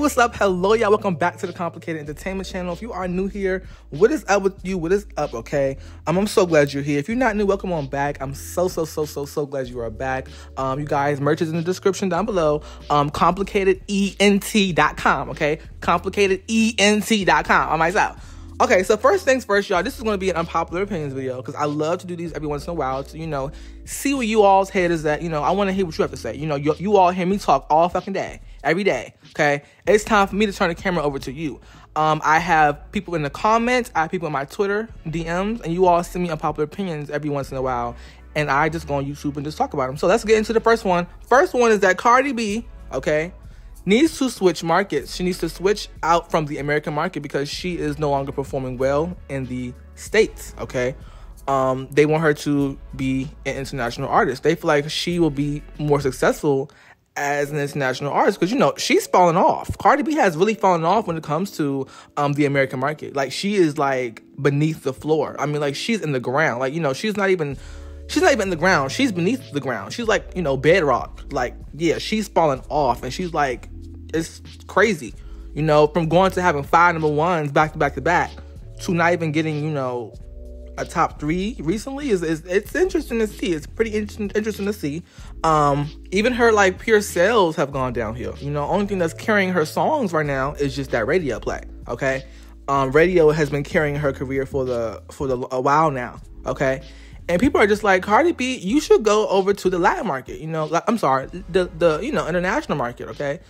what's up? Hello, y'all. Welcome back to the Complicated Entertainment Channel. If you are new here, what is up with you? What is up, okay? Um, I'm so glad you're here. If you're not new, welcome on back. I'm so, so, so, so, so glad you are back. Um, you guys, merch is in the description down below. Um, complicatedent.com, okay? Complicatedent.com. On myself. Okay, so first things first, y'all. This is going to be an unpopular opinions video because I love to do these every once in a while to, you know, see what you all's head is at. You know, I want to hear what you have to say. You know, you, you all hear me talk all fucking day, every day. Okay, it's time for me to turn the camera over to you. Um, I have people in the comments, I have people in my Twitter DMs, and you all send me unpopular opinions every once in a while, and I just go on YouTube and just talk about them. So let's get into the first one. First one is that Cardi B, okay, needs to switch markets. She needs to switch out from the American market because she is no longer performing well in the states. Okay, um, they want her to be an international artist. They feel like she will be more successful as an international artist because you know she's falling off. Cardi B has really fallen off when it comes to um, the American market. Like she is like beneath the floor. I mean, like she's in the ground. Like you know, she's not even she's not even in the ground. She's beneath the ground. She's like, you know, bedrock. Like, yeah, she's falling off and she's like, it's crazy. You know, from going to having five number ones back to back to back to not even getting, you know, a top three recently is, is it's interesting to see. It's pretty interesting interesting to see. Um, even her like pure sales have gone downhill. You know, only thing that's carrying her songs right now is just that radio play. Okay. Um, radio has been carrying her career for the for the a while now. Okay, and people are just like Cardi B, you should go over to the Latin market. You know, I'm sorry, the the you know international market. Okay,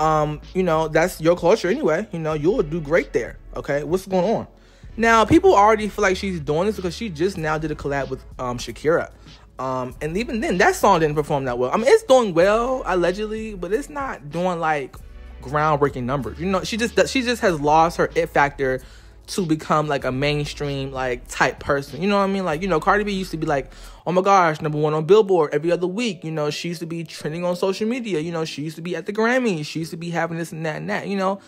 um, you know that's your culture anyway. You know, you'll do great there. Okay, what's going on? Now, people already feel like she's doing this because she just now did a collab with um, Shakira. Um, and even then, that song didn't perform that well. I mean, it's doing well allegedly, but it's not doing like groundbreaking numbers. You know, she just she just has lost her it factor to become like a mainstream like type person. You know what I mean? Like, you know, Cardi B used to be like, oh my gosh, number one on Billboard every other week. You know, she used to be trending on social media. You know, she used to be at the Grammys. She used to be having this and that and that, you know?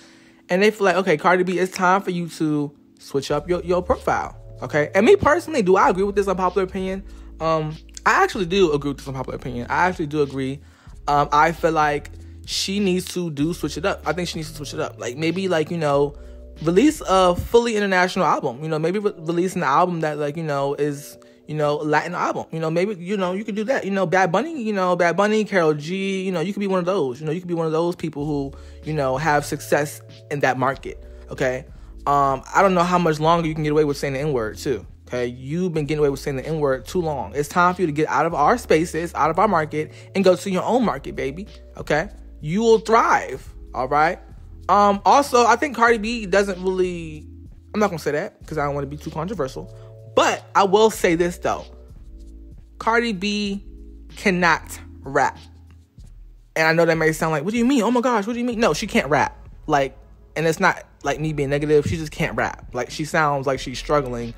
And they feel like, okay, Cardi B, it's time for you to switch up your, your profile. Okay. And me personally, do I agree with this unpopular opinion? Um, I actually do agree with this unpopular opinion. I actually do agree. Um, I feel like she needs to do switch it up. I think she needs to switch it up. Like maybe like, you know, release a fully international album. You know, maybe re- release an album that like you know is you know Latin album. You know, maybe you know you could do that. You know, Bad Bunny. You know, Bad Bunny, Karol G. You know, you could be one of those. You know, you could be one of those people who you know have success in that market. Okay. Um, I don't know how much longer you can get away with saying the N word too. Okay, you've been getting away with saying the N word too long. It's time for you to get out of our spaces, out of our market, and go to your own market, baby. Okay, you will thrive. All right. Um, also, I think Cardi B doesn't really. I'm not gonna say that because I don't want to be too controversial. But I will say this though. Cardi B cannot rap. And I know that may sound like, what do you mean? Oh my gosh, what do you mean? No, she can't rap. Like, and it's not like me being negative. She just can't rap. Like, she sounds like she's struggling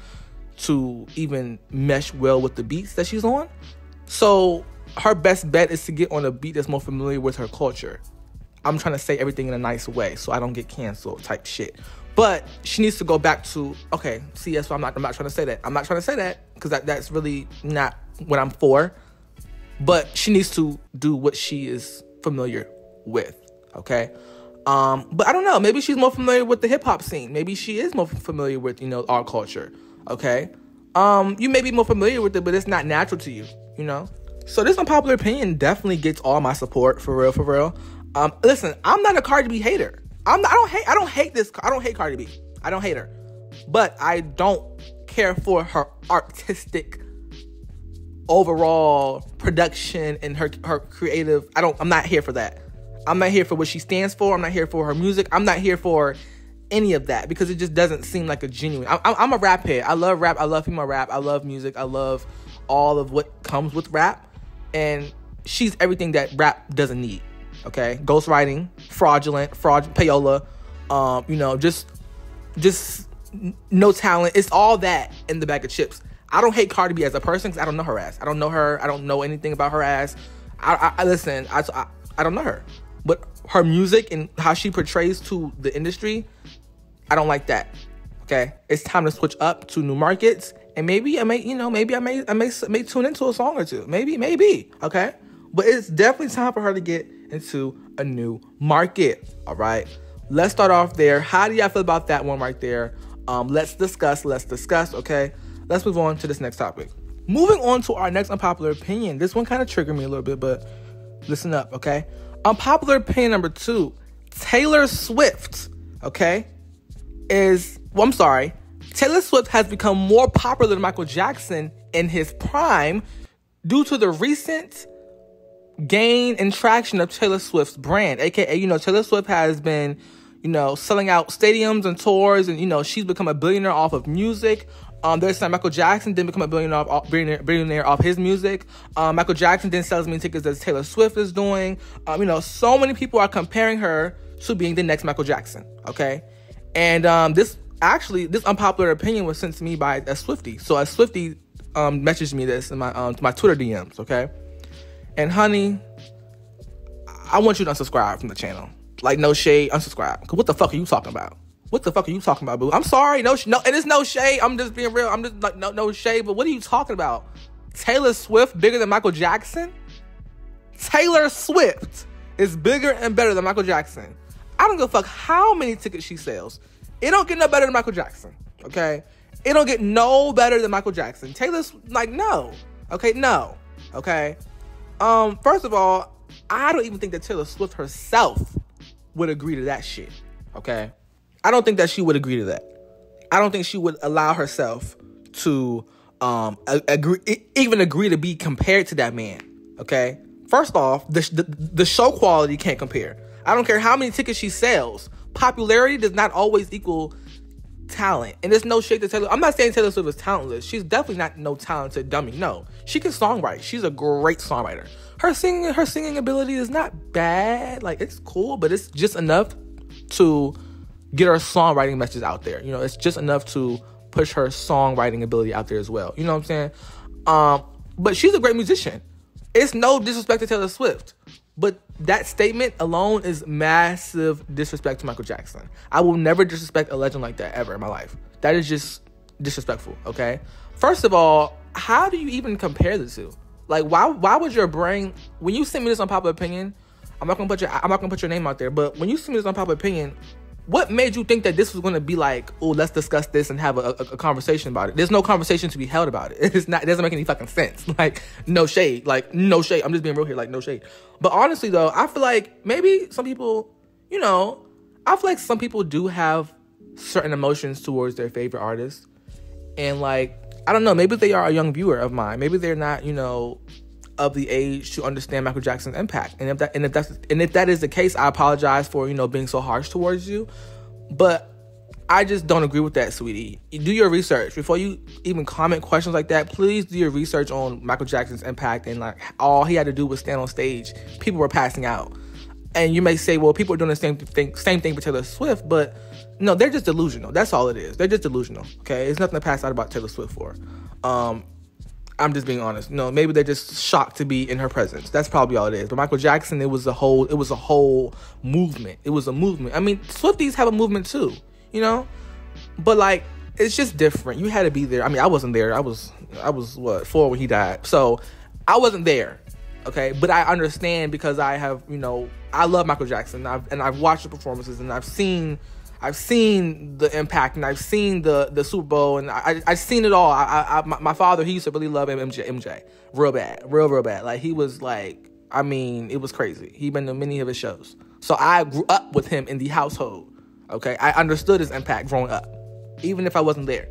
to even mesh well with the beats that she's on. So, her best bet is to get on a beat that's more familiar with her culture. I'm trying to say everything in a nice way so I don't get canceled type shit. But she needs to go back to okay. See, that's why I'm not. I'm not trying to say that. I'm not trying to say that because that, that's really not what I'm for. But she needs to do what she is familiar with. Okay. Um, but I don't know. Maybe she's more familiar with the hip hop scene. Maybe she is more familiar with you know our culture. Okay. Um, you may be more familiar with it, but it's not natural to you. You know. So this unpopular opinion definitely gets all my support for real, for real. Um, listen, I'm not a Cardi B hater. I'm not, I don't hate I don't hate this I don't hate Cardi B. I don't hate her. But I don't care for her artistic overall production and her her creative. I don't I'm not here for that. I'm not here for what she stands for. I'm not here for her music. I'm not here for any of that because it just doesn't seem like a genuine. I, I'm a rap head. I love rap. I love female rap. I love music. I love all of what comes with rap, and she's everything that rap doesn't need okay ghostwriting fraudulent fraud payola um you know just just no talent it's all that in the bag of chips i don't hate cardi b as a person because i don't know her ass i don't know her i don't know anything about her ass i, I, I listen I, I i don't know her her music and how she portrays to the industry i don't like that okay it's time to switch up to new markets and maybe i may you know maybe i may i may, may tune into a song or two maybe maybe okay but it's definitely time for her to get into a new market. All right. let's start off there. How do y'all feel about that one right there? Um, let's discuss. Let's discuss. Okay, let's move on to this next topic. Moving on to our next unpopular opinion. This one kind of triggered me a little bit, but listen up, okay? Um, Unpopular opinion number two Taylor Swift, okay, is, well, I'm sorry, Taylor Swift has become more popular than Michael Jackson in his prime due to the recent gain and traction of Taylor Swift's brand, aka, you know, Taylor Swift has been, you know, selling out stadiums and tours, and you know, she's become a billionaire off of music. Um, there's time Michael Jackson didn't become a billionaire off, billionaire, billionaire off his music. Um, Michael Jackson didn't sell as many tickets as Taylor Swift is doing. Um, you know, so many people are comparing her to being the next Michael Jackson. Okay, and um, this actually this unpopular opinion was sent to me by a Swiftie. So a Swiftie um, messaged me this in my um, my Twitter DMs. Okay, and honey, I want you to unsubscribe from the channel. Like no shade, unsubscribe. Cause what the fuck are you talking about? What the fuck are you talking about, boo? I'm sorry, no, no, and it's no shade. I'm just being real. I'm just like no, no shade. But what are you talking about? Taylor Swift bigger than Michael Jackson? Taylor Swift is bigger and better than Michael Jackson. I don't give a fuck how many tickets she sells. It don't get no better than Michael Jackson. Okay, it don't get no better than Michael Jackson. Taylor's like no. Okay, no. Okay. Um, first of all, I don't even think that Taylor Swift herself would agree to that shit. Okay. I don't think that she would agree to that. I don't think she would allow herself to um agree even agree to be compared to that man. Okay? First off, the, the the show quality can't compare. I don't care how many tickets she sells. Popularity does not always equal talent. And there's no shade to Taylor. I'm not saying Taylor Swift is talentless. She's definitely not no talented dummy. No. She can songwrite. She's a great songwriter. Her singing her singing ability is not bad. Like it's cool, but it's just enough to get her songwriting message out there. You know, it's just enough to push her songwriting ability out there as well. You know what I'm saying? Um, but she's a great musician. It's no disrespect to Taylor Swift, but that statement alone is massive disrespect to Michael Jackson. I will never disrespect a legend like that ever in my life. That is just disrespectful, okay? First of all, how do you even compare the two? Like why why would your brain when you send me this unpopular opinion, I'm not gonna put your I'm not gonna put your name out there, but when you send me this unpopular opinion, what made you think that this was going to be like, oh, let's discuss this and have a, a, a, conversation about it? There's no conversation to be held about it. It's not. It doesn't make any fucking sense. Like no shade. Like no shade. I'm just being real here. Like no shade. But honestly, though, I feel like maybe some people, you know, I feel like some people do have certain emotions towards their favorite artists, and like I don't know, maybe they are a young viewer of mine. Maybe they're not, you know, of the age to understand Michael Jackson's impact. And if that and if that's and if that is the case, I apologize for you know being so harsh towards you. But I just don't agree with that, sweetie. Do your research before you even comment questions like that. Please do your research on Michael Jackson's impact and like all he had to do was stand on stage. People were passing out, and you may say, well, people are doing the same thing, same thing for Taylor Swift, but no, they're just delusional. That's all it is. They're just delusional. Okay, it's nothing to pass out about Taylor Swift for. Um, I'm just being honest. No, maybe they're just shocked to be in her presence. That's probably all it is. But Michael Jackson, it was a whole, it was a whole movement. It was a movement. I mean, Swifties have a movement too, you know. But like, it's just different. You had to be there. I mean, I wasn't there. I was, I was what four when he died, so I wasn't there. Okay, but I understand because I have, you know, I love Michael Jackson. I've, and I've watched the performances and I've seen I've seen the impact and I've seen the the Super Bowl and I I've seen it all. I, I my, my, father he used to really love MJ MJ real bad, real real bad. Like he was like I mean it was crazy. He been to many of his shows, so I grew up with him in the household. Okay, I understood his impact growing up, even if I wasn't there.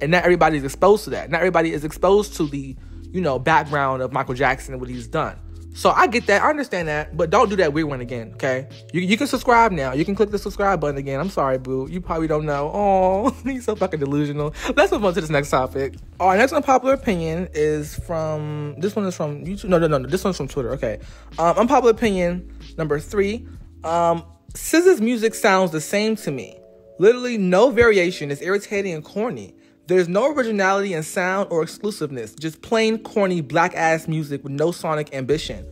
And not everybody's exposed to that. Not everybody is exposed to the you know background of Michael Jackson and what he's done. So I get that, I understand that, but don't do that weird one again, okay? You, you can subscribe now. You can click the subscribe button again. I'm sorry, boo. You probably don't know. Oh, he's so fucking delusional. Let's move on to this next topic. Our next unpopular opinion is from this one is from YouTube. No, no, no, no. This one's from Twitter. Okay. Um, unpopular opinion number three. Um, SZA's music sounds the same to me. Literally no variation. It's irritating and corny. There's no originality in sound or exclusiveness, just plain corny black ass music with no sonic ambition.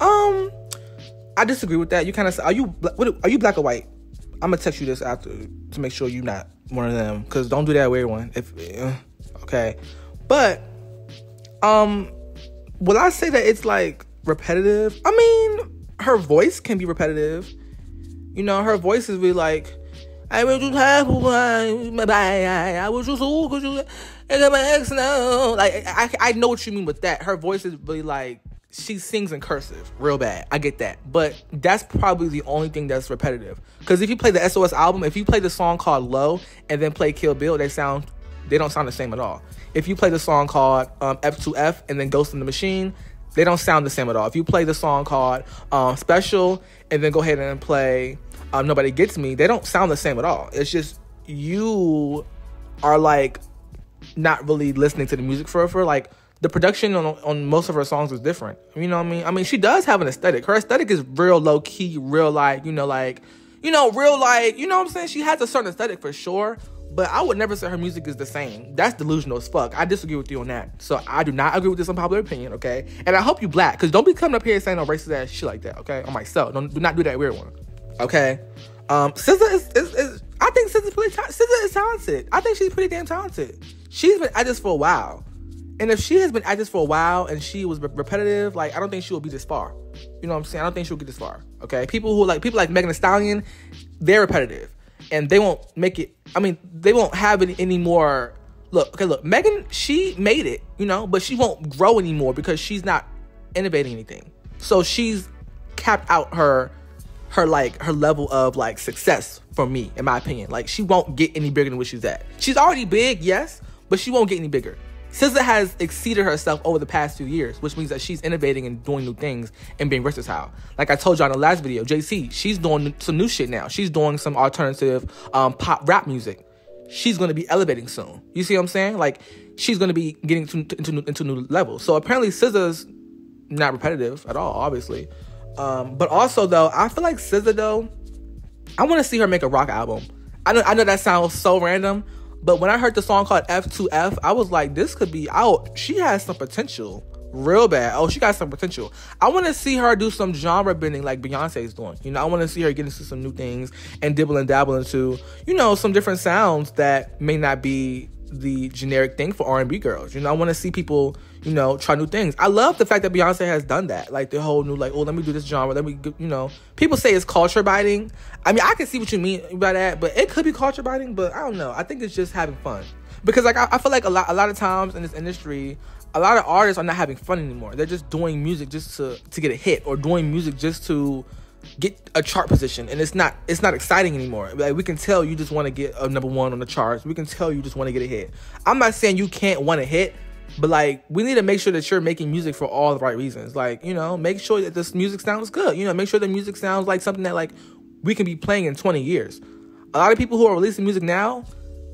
Um, I disagree with that. You kind of are you what, are you black or white? I'm gonna text you this after to make sure you're not one of them. Cause don't do that weird one. If uh, okay, but um, will I say that it's like repetitive? I mean, her voice can be repetitive. You know, her voice is really like, I will just have I was just so cause you and my ex now. Like I, I know what you mean with that. Her voice is really like she sings in cursive real bad. I get that. But that's probably the only thing that's repetitive. Because if you play the SOS album, if you play the song called Low and then play Kill Bill, they sound they don't sound the same at all. If you play the song called um, F2F and then Ghost in the Machine, they don't sound the same at all. If you play the song called um, Special and then go ahead and play um, Nobody Gets Me, they don't sound the same at all. It's just you are like not really listening to the music for for like the production on, on most of her songs is different. You know what I mean? I mean, she does have an aesthetic. Her aesthetic is real low key, real like, you know, like, you know, real like, you know what I'm saying? She has a certain aesthetic for sure, but I would never say her music is the same. That's delusional as fuck. I disagree with you on that. So I do not agree with this unpopular opinion, okay? And I hope you black, because don't be coming up here saying no racist ass shit like that, okay? On myself. Don't do not do that weird one. Okay? Um, SZA is, is, is I think SZA's pretty ta- SZA is talented. I think she's pretty damn talented. She's been at this for a while. And if she has been at this for a while and she was re- repetitive, like I don't think she will be this far. You know what I'm saying? I don't think she'll get this far. Okay, people who like people like Megan Thee Stallion, they're repetitive, and they won't make it. I mean, they won't have any, any more. Look, okay, look, Megan, she made it, you know, but she won't grow anymore because she's not innovating anything. So she's capped out her her like her level of like success for me, in my opinion. Like she won't get any bigger than what she's at. She's already big, yes, but she won't get any bigger. SZA has exceeded herself over the past few years, which means that she's innovating and doing new things and being versatile. Like I told you on the last video, JC, she's doing some new shit now. She's doing some alternative um, pop rap music. She's gonna be elevating soon. You see what I'm saying? Like she's gonna be getting to, into into new levels. So apparently SZA's not repetitive at all, obviously. Um, but also though, I feel like SZA though, I want to see her make a rock album. I know I know that sounds so random, but when I heard the song called F2F, I was like, this could be out. She has some potential. Real bad. Oh, she got some potential. I want to see her do some genre bending like Beyonce's doing. You know, I want to see her get into some new things and dibble and dabble into, you know, some different sounds that may not be the generic thing for R&B girls. You know, I want to see people, you know, try new things. I love the fact that Beyonce has done that. Like the whole new like, oh, let me do this genre. Let me, you know, people say it's culture biting. I mean, I can see what you mean by that, but it could be culture biting. But I don't know. I think it's just having fun because like I, I feel like a lot a lot of times in this industry. A lot of artists are not having fun anymore. They're just doing music just to to get a hit or doing music just to get a chart position and it's not it's not exciting anymore like we can tell you just want to get a number one on the charts we can tell you just want to get a hit i'm not saying you can't want a hit but like we need to make sure that you're making music for all the right reasons. Like you know make sure that this music sounds good. You know make sure the music sounds like something that like we can be playing in 20 years. A lot of people who are releasing music now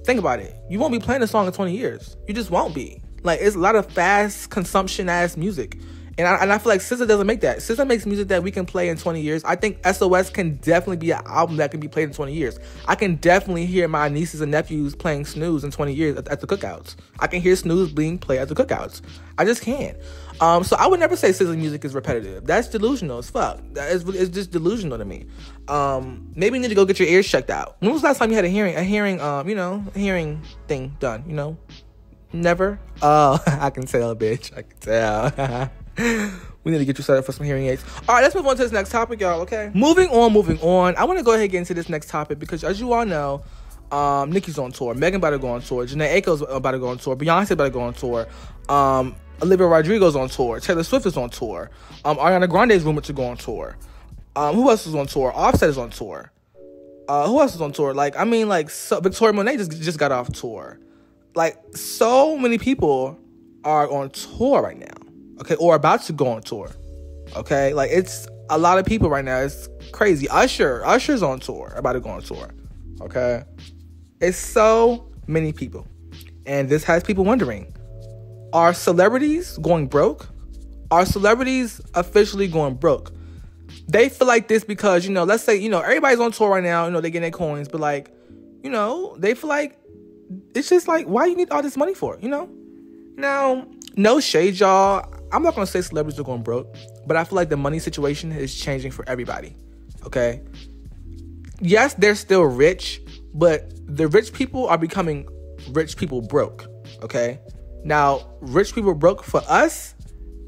think about it. You won't be playing a song in 20 years. You just won't be. Like it's a lot of fast consumption ass music and I, and I feel like SZA doesn't make that. SZA makes music that we can play in 20 years. I think SOS can definitely be an album that can be played in 20 years. I can definitely hear my nieces and nephews playing Snooze in 20 years at, at the cookouts. I can hear Snooze being played at the cookouts. I just can't. Um, so I would never say SZA music is repetitive. That's delusional as fuck. That is, it's just delusional to me. Um, maybe you need to go get your ears checked out. When was the last time you had a hearing, a hearing, um, you know, hearing thing done? You know, never. Oh, I can tell, bitch. I can tell. we need to get you set up for some hearing aids. All right, let's move on to this next topic, y'all. Okay. Moving on, moving on. I want to go ahead and get into this next topic because, as you all know, um, on tour. Megan about to go on tour. Jhené Aiko's about to go on tour. Beyonce about to go on tour. Um, Olivia Rodrigo's on tour. Taylor Swift is on tour. Um, Ariana Grande is rumored to go on tour. Um, who else is on tour? Offset is on tour. Uh, who else is on tour? Like, I mean, like so, Victoria Monet just just got off tour. Like, so many people are on tour right now okay, or about to go on tour. Okay, like it's a lot of people right now. It's crazy. Usher, Usher's on tour, about to go on tour. Okay, it's so many people, and this has people wondering: Are celebrities going broke? Are celebrities officially going broke? They feel like this because you know, let's say you know everybody's on tour right now. You know they get their coins, but like, you know, they feel like it's just like why you need all this money for? You know. Now, no shade, y'all. I'm not gonna say celebrities are going broke, but I feel like the money situation is changing for everybody. Okay. Yes, they're still rich, but the rich people are becoming rich people broke. Okay. Now, rich people broke for us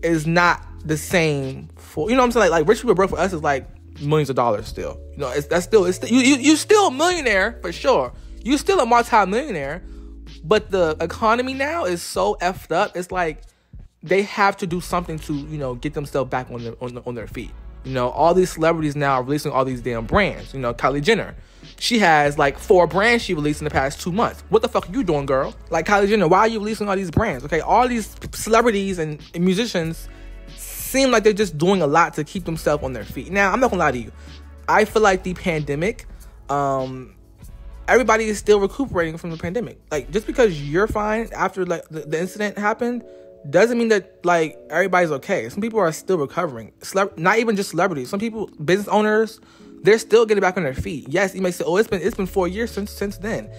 is not the same for you know what I'm saying? Like, like rich people broke for us is like millions of dollars still. You know, it's, that's still it's you you you still a millionaire for sure. You're still a multi-millionaire, but the economy now is so effed up. It's like they have to do something to you know get themselves back on their on, on their feet. You know, all these celebrities now are releasing all these damn brands. You know, Kylie Jenner, she has like four brands she released in the past two months. What the fuck are you doing, girl? Like Kylie Jenner, why are you releasing all these brands? Okay, all these celebrities and, and musicians seem like they're just doing a lot to keep themselves on their feet. Now, I'm not gonna lie to you. I feel like the pandemic, um, everybody is still recuperating from the pandemic. Like just because you're fine after like the, the incident happened doesn't mean that like everybody's okay. Some people are still recovering. Not even just celebrities. Some people, business owners, they're still getting back on their feet. Yes, you may say, "Oh, it's been it's been four years since since then."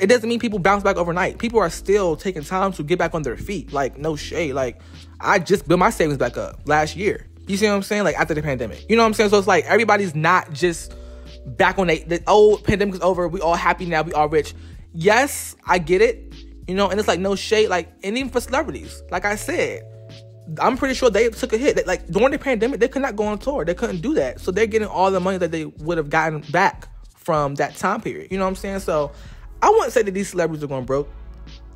It doesn't mean people bounce back overnight. People are still taking time to get back on their feet. Like no shade. Like I just built my savings back up last year. You see what I'm saying? Like after the pandemic. You know what I'm saying? So it's like everybody's not just back on the, the old pandemic is over. We all happy now. We all rich. Yes, I get it. You know, and it's like no shade. Like and even for celebrities, like I said, I'm pretty sure they took a hit. Like during the pandemic, they could not go on tour. They couldn't do that. So they're getting all the money that they would have gotten back from that time period. You know what I'm saying? So I wouldn't say that these celebrities are going broke.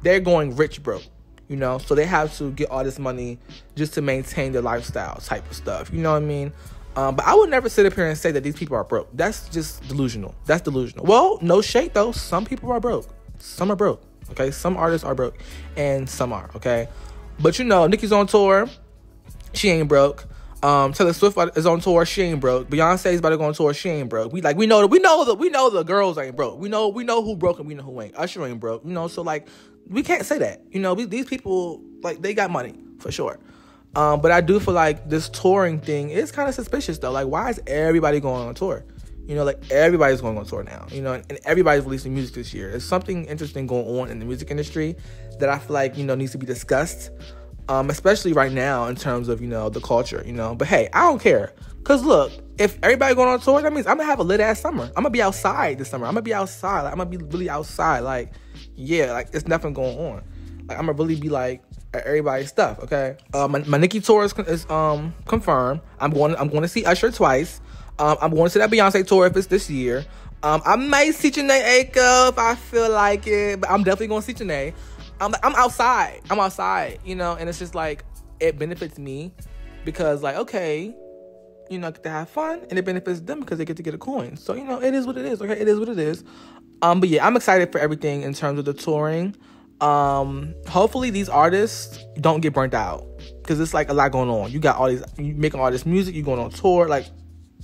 They're going rich broke you know so they have to get all this money just to maintain their lifestyle type of stuff you know what i mean um, but i would never sit up here and say that these people are broke that's just delusional that's delusional well no shade though some people are broke some are broke okay some artists are broke and some are okay but you know nicki's on tour she ain't broke um, Taylor Swift is on tour. She ain't broke. Beyonce's about to go on tour. She ain't broke. We like we know that we know that we know the girls ain't broke. We know we know who broke and we know who ain't. Usher ain't broke. You know, so like we can't say that. You know, we, these people like they got money for sure. Um, but I do feel like this touring thing is kind of suspicious though. Like, why is everybody going on tour? You know, like everybody's going on tour now. You know, and, everybody's releasing music this year. There's something interesting going on in the music industry that I feel like you know needs to be discussed, um, especially right now in terms of you know the culture. You know, but hey, I don't care. Cause look, if everybody going on tour, that means I'm gonna have a lit ass summer. I'm gonna be outside this summer. I'm gonna be outside. Like, I'm gonna be really outside. Like yeah, like it's nothing going on. Like I'm gonna really be like everybody's stuff. Okay, uh, my, my tour is, is um confirmed. I'm going. I'm going to see Usher twice. Um, I'm going to that Beyonce tour if it's this year. Um, I might see Jhené Aiko if I feel like it, but I'm definitely going to see Jhené. I'm I'm outside. I'm outside, you know, and it's just like it benefits me because like okay, you know, I get to have fun, and it benefits them because they get to get a coin. So you know, it is what it is. Okay, it is what it is. Um, but yeah, I'm excited for everything in terms of the touring. Um, hopefully these artists don't get burnt out because it's like a lot going on. You got all these, you making all this music, you going on tour. Like,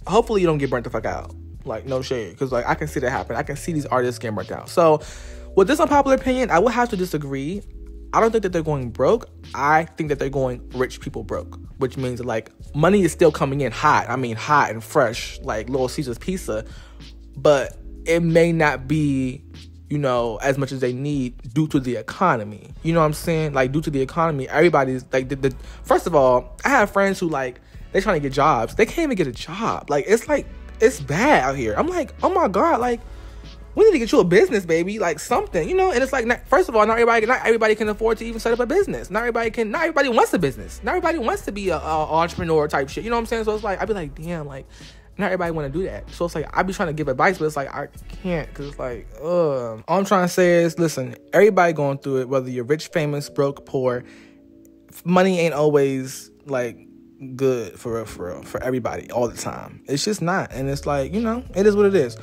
hopefully you don't get burnt the fuck out. Like, no shade, because like I can see that happen. I can see these artists getting burnt out. So, with this unpopular opinion, I would have to disagree. I don't think that they're going broke. I think that they're going rich people broke, which means like money is still coming in hot. I mean, hot and fresh, like Little Caesars pizza. But it may not be you know as much as they need due to the economy you know what i'm saying like due to the economy everybody's like the, the first of all i have friends who like they're trying to get jobs they can't even get a job like it's like it's bad out here i'm like oh my god like we need to get you a business, baby, like something, you know. And it's like, not, first of all, not everybody, not everybody can afford to even set up a business. Not everybody can, not everybody wants a business. Not everybody wants to be a, a entrepreneur type shit. You know what I'm saying? So it's like, I'd be like, damn, like not everybody want to do that. So it's like I be trying to give advice, but it's like I can't because it's like, ugh. All I'm trying to say is, listen, everybody going through it, whether you're rich, famous, broke, poor. Money ain't always like good for real, for real, for everybody all the time. It's just not, and it's like you know, it is what it is.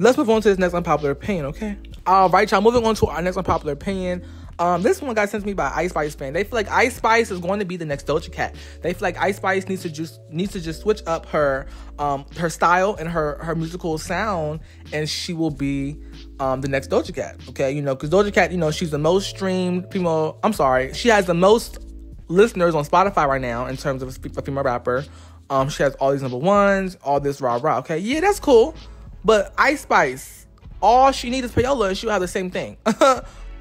Let's move on to this next unpopular opinion, okay? All right, y'all. Moving on to our next unpopular opinion. Um, this one got sent to me by Ice Spice fan. They feel like Ice Spice is going to be the next Doja Cat. They feel like Ice Spice needs to just needs to just switch up her um her style and her her musical sound, and she will be um the next Doja Cat. Okay, you know, because Doja Cat, you know, she's the most streamed female. I'm sorry, she has the most listeners on Spotify right now in terms of a female rapper. Um, she has all these number ones, all this rah rah. Okay, yeah, that's cool. But Ice Spice, all she needs is payola, and she'll have the same thing.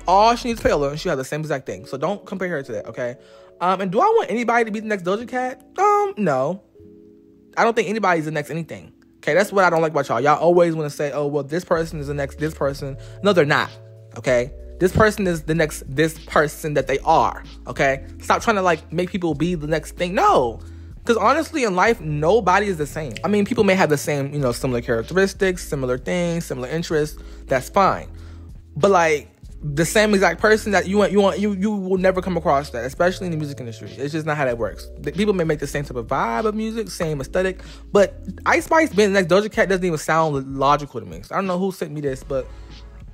All she needs is payola, and she'll have the same exact thing. So don't compare her to that, okay? Um, and do I want anybody to be the next Doja Cat? Um, no. I don't think anybody's the next anything. Okay, that's what I don't like about y'all. Y'all always want to say, oh, well, this person is the next this person. No, they're not. Okay? This person is the next this person that they are. Okay? Stop trying to like make people be the next thing. No. Because honestly, in life, nobody is the same. I mean, people may have the same, you know, similar characteristics, similar things, similar interests. That's fine. But like the same exact person that you want, you want, you you will never come across that, especially in the music industry. It's just not how that works. People may make the same type of vibe of music, same aesthetic, but Ice Spice being the next Doja Cat doesn't even sound logical to me. So I don't know who sent me this, but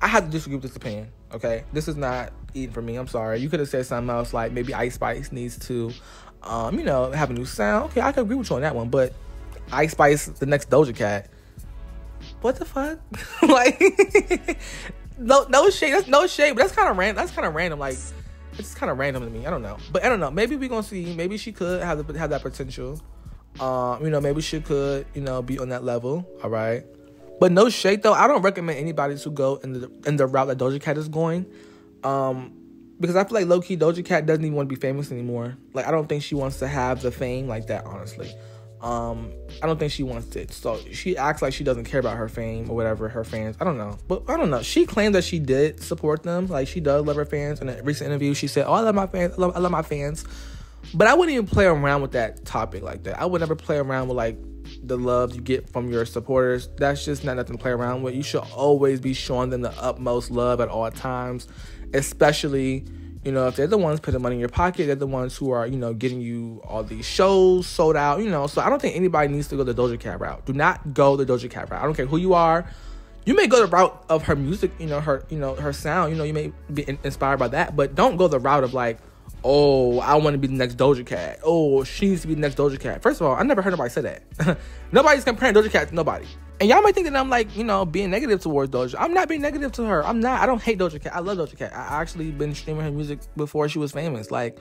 I have to disagree with this opinion. Okay, this is not eating for me. I'm sorry. You could have said something else like maybe Ice Spice needs to, um, you know, have a new sound. Okay, I could agree with you on that one. But Ice Spice, the next Doja Cat. What the fuck? like, no, no shade. That's no shade. But that's kind of random. That's kind of random. Like, it's kind of random to me. I don't know. But I don't know. Maybe we gonna see. Maybe she could have the, have that potential. Um, you know, maybe she could, you know, be on that level. All right. But no shade though, I don't recommend anybody to go in the in the route that Doja Cat is going. Um, because I feel like low key Doja Cat doesn't even want to be famous anymore. Like I don't think she wants to have the fame like that, honestly. Um, I don't think she wants it. So she acts like she doesn't care about her fame or whatever, her fans. I don't know. But I don't know. She claimed that she did support them. Like she does love her fans. In a recent interview, she said, Oh, I love my fans, I love, I love my fans. But I wouldn't even play around with that topic like that. I would never play around with like the love you get from your supporters. That's just not nothing to play around with. You should always be showing them the utmost love at all times, especially, you know, if they're the ones putting money in your pocket, they're the ones who are, you know, getting you all these shows sold out, you know. So I don't think anybody needs to go the Doja Cat route. Do not go the Doja Cat route. I don't care who you are. You may go the route of her music, you know, her, you know, her sound, you know, you may be inspired by that, but don't go the route of like, oh, I want to be the next Doja Cat. Oh, she needs to be the next Doja Cat. First of all, I never heard nobody say that. Nobody's comparing Doja Cat to nobody. And y'all might think that I'm like, you know, being negative towards Doja. I'm not being negative to her. I'm not. I don't hate Doja Cat. I love Doja Cat. I actually been streaming her music before she was famous. Like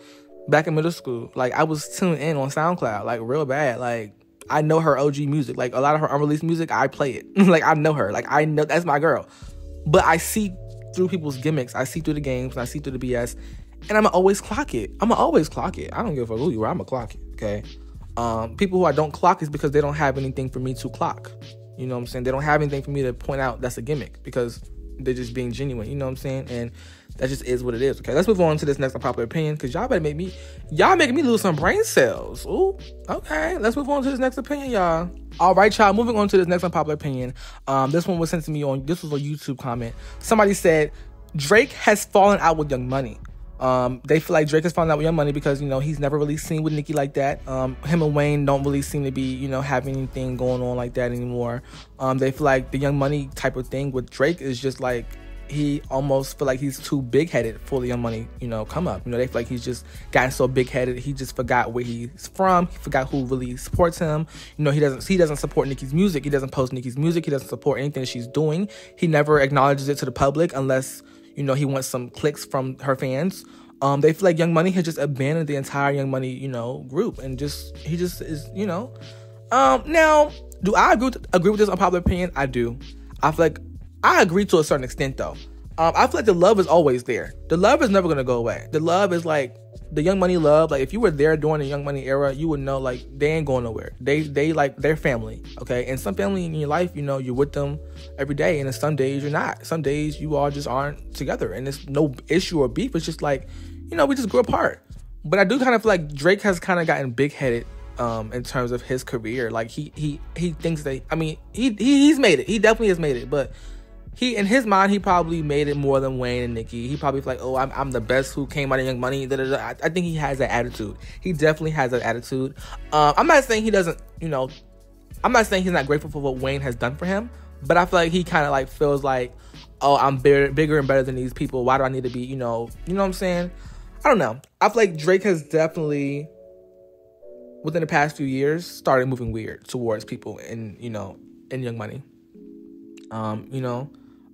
back in middle school. Like I was tuned in on SoundCloud, like real bad. Like I know her OG music. Like a lot of her unreleased music, I play it. like I know her. Like I know that's my girl. But I see through people's gimmicks. I see through the games and I see through the BS and I'm gonna always clock it. I'm gonna always clock it. I don't give a fuck who you are. I'ma clock it. Okay. Um, people who I don't clock is because they don't have anything for me to clock. You know what I'm saying? They don't have anything for me to point out that's a gimmick because they're just being genuine. You know what I'm saying? And that just is what it is. Okay, let's move on to this next unpopular opinion because y'all better make me, y'all making me lose some brain cells. Ooh, okay. Let's move on to this next opinion, y'all. All right, y'all. Moving on to this next unpopular opinion. Um, this one was sent to me on. This was a YouTube comment. Somebody said Drake has fallen out with Young Money. Um, they feel like Drake has found out with Young Money because you know he's never really seen with Nicki like that. Um, him and Wayne don't really seem to be you know having anything going on like that anymore. Um, they feel like the Young Money type of thing with Drake is just like he almost feel like he's too big headed for the Young Money you know come up. You know they feel like he's just gotten so big headed he just forgot where he's from. He forgot who really supports him. You know he doesn't he doesn't support Nicki's music. He doesn't post Nicki's music. He doesn't support anything she's doing. He never acknowledges it to the public unless you know, he wants some clicks from her fans. Um, they feel like Young Money has just abandoned the entire Young Money, you know, group, and just he just is, you know. Um, now, do I agree with, agree with this unpopular opinion? I do. I feel like I agree to a certain extent, though. Um, I feel like the love is always there. The love is never gonna go away. The love is like the Young Money love. Like if you were there during the Young Money era, you would know like they ain't going nowhere. They they like their family. Okay, and some family in your life, you know, you're with them every day, and some days you're not. Some days you all just aren't together, and it's no issue or beef. It's just like, you know, we just grew apart. But I do kind of feel like Drake has kind of gotten big headed um, in terms of his career. Like he he he thinks that I mean he, he he's made it. He definitely has made it, but he in his mind he probably made it more than Wayne and Nicki. He probably like, oh, I'm, I'm the best who came out of Young Money. Da, da, da. I, I, think he has that attitude. He definitely has that attitude. Uh, I'm not saying he doesn't, you know, I'm not saying he's not grateful for what Wayne has done for him, but I feel like he kind of like feels like, oh, I'm bigger, bigger and better than these people. Why do I need to be, you know, you know what I'm saying? I don't know. I feel like Drake has definitely within the past few years started moving weird towards people in, you know, in Young Money. Um, you know,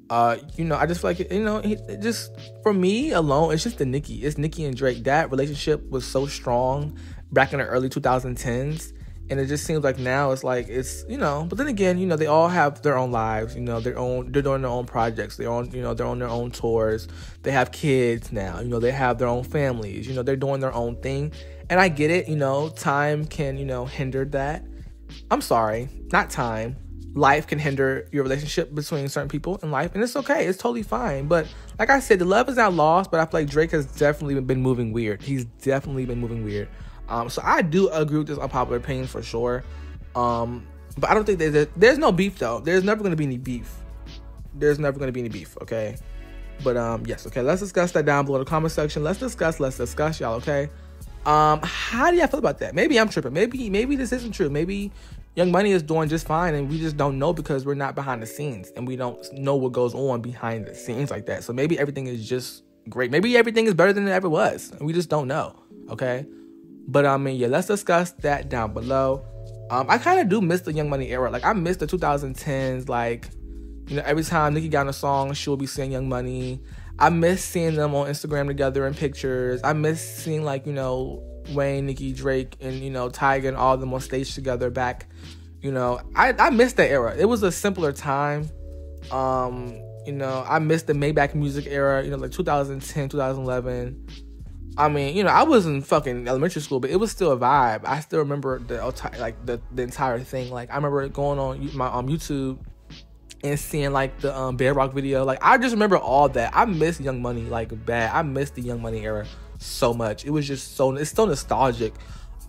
uh, you know, I just feel like you know, it just for me alone, it's just the Nicki. It's Nicki and Drake. That relationship was so strong back in the early 2010s, and it just seems like now it's like it's you know. But then again, you know, they all have their own lives. You know, their own. They're doing their own projects. They're on. You know, they're on their own tours. They have kids now. You know, they have their own families. You know, they're doing their own thing. And I get it. You know, time can you know hinder that. I'm sorry, not time life can hinder your relationship between certain people in life, and it's okay. It's totally fine. But like I said, the love is not lost. But I feel like Drake has definitely been moving weird. He's definitely been moving weird. Um, so I do agree with this unpopular opinion for sure. Um, but I don't think there's there's no beef though. There's never gonna be any beef. There's never gonna be any beef. Okay. But um, yes. Okay. Let's discuss that down below in the comment section. Let's discuss. Let's discuss, y'all. Okay. Um, how do y'all feel about that? Maybe I'm tripping. Maybe maybe this isn't true. Maybe Young Money is doing just fine, and we just don't know because we're not behind the scenes and we don't know what goes on behind the scenes like that. So maybe everything is just great. Maybe everything is better than it ever was, we just don't know. Okay, but I mean, yeah, let's discuss that down below. Um, I kind of do miss the Young Money era. Like I miss the 2010s. Like, you know, every time Nicki got a song, she'll be seeing Young Money. I miss seeing them on Instagram together in pictures. I miss seeing like you know Wayne, Nicki, Drake, and you know Tyga and all of them on stage together back. You know, I I miss that era. It was a simpler time. Um, you know, I miss the Maybach music era. You know, like 2010, 2011. I mean, you know, I was in fucking elementary school, but it was still a vibe. I still remember the like the, the entire thing. Like I remember going on my um YouTube and seeing like the um Bedrock video. Like I just remember all that. I miss Young Money like bad. I miss the Young Money era so much. It was just so it's so nostalgic.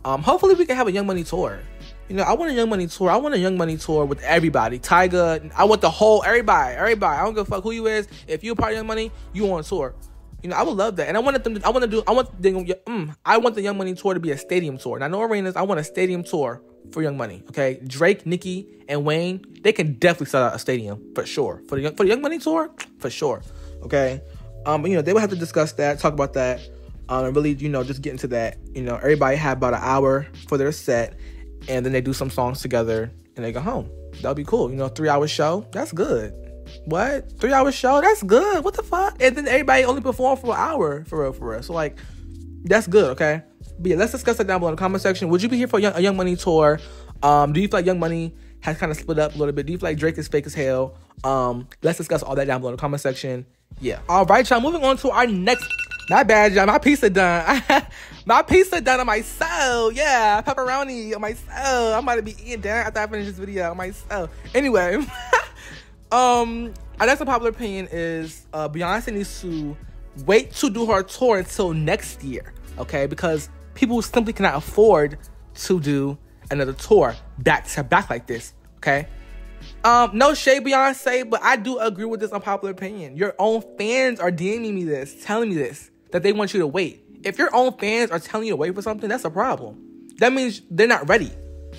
Um, hopefully we can have a Young Money tour. You know, I want a Young Money tour. I want a Young Money tour with everybody. Tyga, I want the whole everybody, everybody. I don't give a fuck who you is. If you part of Young Money, you on tour. You know, I would love that, and I wanted them. To, I want to do. I want the. Mm, I want the Young Money tour to be a stadium tour. Now, no arenas. I want a stadium tour for Young Money. Okay, Drake, Nicki, and Wayne. They can definitely sell out a stadium for sure. For the Young for the Young Money tour, for sure. Okay, um, you know they would have to discuss that, talk about that, um, and really, you know, just get into that. You know, everybody have about an hour for their set, and then they do some songs together, and they go home. That'll be cool. You know, three hour show. That's good. What? Three hour show? That's good. What the fuck? And then everybody only perform for an hour, for real, for real. So like, that's good. Okay. But yeah, let's discuss that down below in the comment section. Would you be here for a Young, a Young Money tour? Um, do you feel like Young Money has kind of split up a little bit? Do you feel like Drake is fake as hell? Um, let's discuss all that down below in the comment section. Yeah. All right, y'all. Moving on to our next not bad, y'all. My pizza done. my pizza done on my soul. Yeah, pepperoni on my. I'm about to be eating dinner after I finish this video on my. Anyway, um, our next popular opinion is uh, Beyonce needs to wait to do her tour until next year. Okay, because people simply cannot afford to do another tour back to back like this. Okay. Um, no shade, Beyonce, but I do agree with this unpopular opinion. Your own fans are DMing me this, telling me this that they want you to wait. If your own fans are telling you to wait for something, that's a problem. That means they're not ready.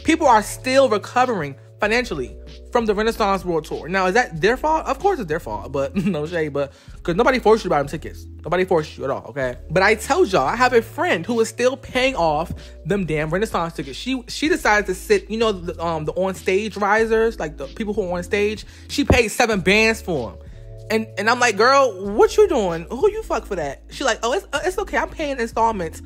People are still recovering financially from the Renaissance World Tour. Now, is that their fault? Of course it's their fault, but no shade, but because nobody forced you to buy them tickets. Nobody forced you at all, okay? But I tell y'all, I have a friend who is still paying off them damn Renaissance tickets. She she decided to sit, you know, the, um, the on stage risers, like the people who are on stage. She paid seven bands for them. And and I'm like, girl, what you doing? Who you fuck for that? She like, oh, it's uh, it's okay. I'm paying installments.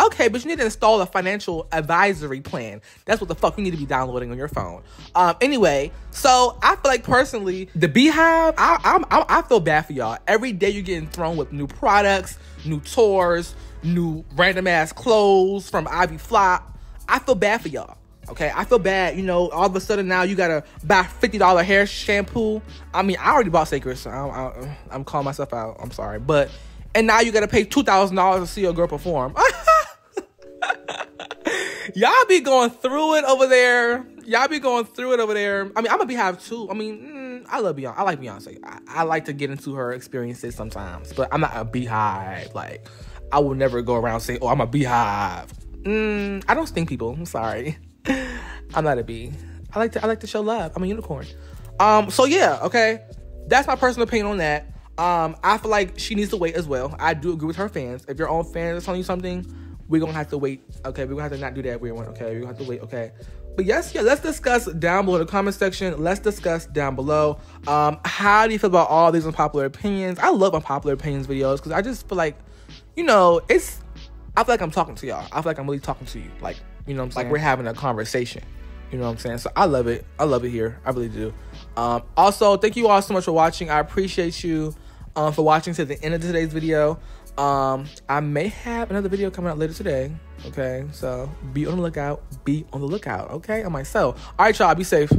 Okay, but you need to install a financial advisory plan. That's what the fuck you need to be downloading on your phone. Um, anyway, so I feel like personally, the BeyHive, I, I, I feel bad for y'all. Every day you're getting thrown with new products, new tours, new random ass clothes from Ivy Flop. I feel bad for y'all. Okay, I feel bad. You know, all of a sudden now you gotta buy fifty dollar hair shampoo. I mean, I already bought Cécred, so I'm, I'm calling myself out. I'm sorry, but and now you gotta pay two thousand dollars to see a girl perform. Y'all be going through it over there. Y'all be going through it over there. I mean, I'm gonna be BeyHive too. I mean, mm, I love Beyonce. I like Beyonce. I, I like to get into her experiences sometimes, but I'm not a BeyHive. Like, I will never go around saying, "Oh, I'm a BeyHive. Mm, I don't sting people. I'm sorry. I'm not a bee. I like to I like to show love. I'm a unicorn. Um, so yeah, okay. That's my personal opinion on that. Um, I feel like she needs to wait as well. I do agree with her fans. If your own fans are telling you something, we're gonna have to wait. Okay, we're gonna have to not do that weird one. Okay, we're gonna have to wait. Okay. But yes, yeah, let's discuss down below in the comment section. Let's discuss down below. Um, how do you feel about all these unpopular opinions? I love unpopular opinions videos because I just feel like, you know, it's I feel like I'm talking to y'all. I feel like I'm really talking to you. Like you know what I'm saying? Like we're having a conversation. You know what I'm saying? So I love it. I love it here. I really do. Um, also, thank you all so much for watching. I appreciate you um, for watching to the end of today's video. Um, I may have another video coming out later today. Okay, so be on the lookout. Be on the lookout. Okay, on myself. All right, y'all. Be safe.